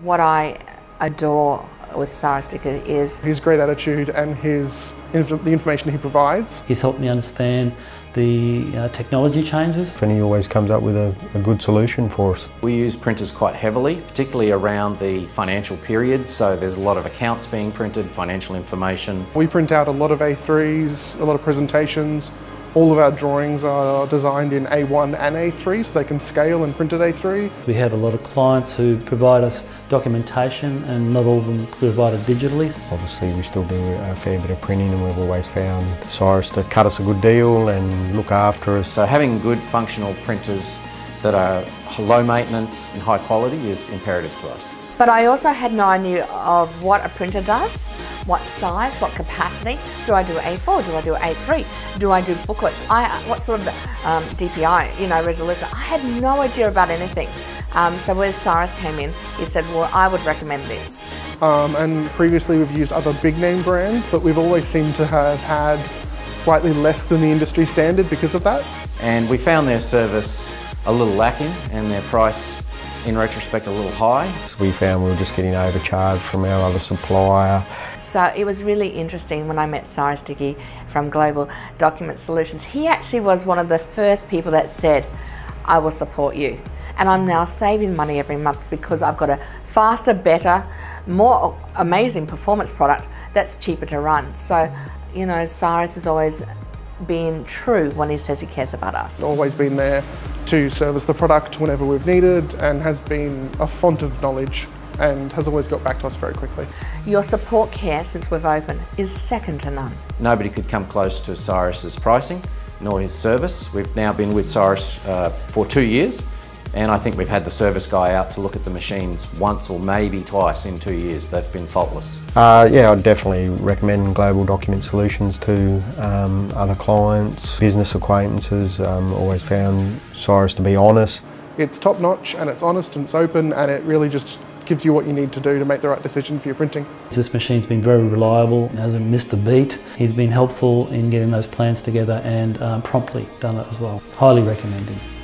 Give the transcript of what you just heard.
What I adore with Cyrus Sticker is his great attitude and his the information he provides. He's helped me understand the uh, technology changes. And he always comes up with a, a, good solution for us. We use printers quite heavily, particularly around the financial period, so there's a lot of accounts being printed, financial information. We print out a lot of A3s, a lot of presentations, all of our drawings are designed in A1 and A3 so they can scale and print at A3. We have a lot of clients who provide us documentation and not all of them provided digitally. Obviously we still do a fair bit of printing and we've always found Cyrus to cut us a good deal and look after us. So having good functional printers that are low maintenance and high quality is imperative to us. But I also had no idea of what a printer does what size, what capacity. Do I do A4? Do I do A3? Do I do booklets? I, what sort of um, DPI, you know, resolution? I had no idea about anything. Um, so when Cyrus came in, he said, well, I would recommend this. Um, and previously we've used other big name brands, but we've always seemed to have had slightly less than the industry standard because of that. And we found their service a little lacking and their price in retrospect a little high. We found we were just getting overcharged from our other supplier. So it was really interesting when I met Cyrus Dickey from Global Document Solutions. He actually was one of the first people that said, I will support you. And I'm now saving money every month because I've got a faster, better, more amazing performance product that's cheaper to run. So, you know, Cyrus has always been true when he says he cares about us. Always been there to service the product whenever we've needed and has been a font of knowledge and has always got back to us very quickly. Your support care since we've opened is second to none. Nobody could come close to Cyrus's pricing nor his service. We've now been with Cyrus uh, for two years and I think we've had the service guy out to look at the machines once or maybe twice in two years. They've been faultless. Uh, yeah, I'd definitely recommend Global Document Solutions to um, other clients, business acquaintances. Um, always found Cyrus to be honest. It's top notch and it's honest and it's open and it really just gives you what you need to do to make the right decision for your printing. This machine's been very reliable, hasn't missed a beat. He's been helpful in getting those plans together and um, promptly done it as well. Highly recommend him.